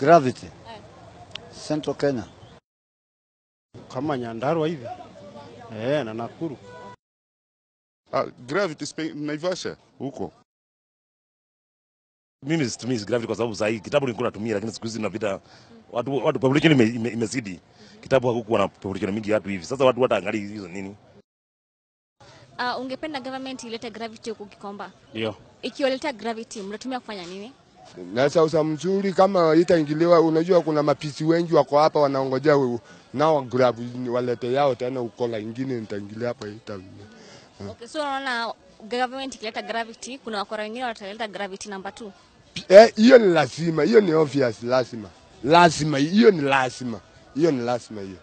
Gravity. Central Kenya. kama Nyandarua hivi eh, na Nakuru. Ah, Gravity Spain, Naivasha huko. mimi situmii gravity kwa sababu sahii kitabu nilikuwa natumia, lakini siku hizi napita watu, watu population ime, ime, imezidi kitabu, hakukuwa na population mingi watu hivi. Sasa watu wataangalia hizo nini. Uh, ungependa government ilete gravity huku Kikomba? Ndio. Ikiwaleta gravity, mnatumia kufanya nini? Na sasa mzuri kama itaingiliwa. Unajua kuna mapisi wengi wako hapa wanaongojea wewe nao grab walete yao tena ukola ingine nitaingilia hapa ita Okay, so unaona government ikileta gravity, kuna wakora wengine wataleta gravity namba 2. Eh, hiyo ni lazima, hiyo ni obvious, lazima lazima, hiyo ni lazima, hiyo ni lazima hiyo.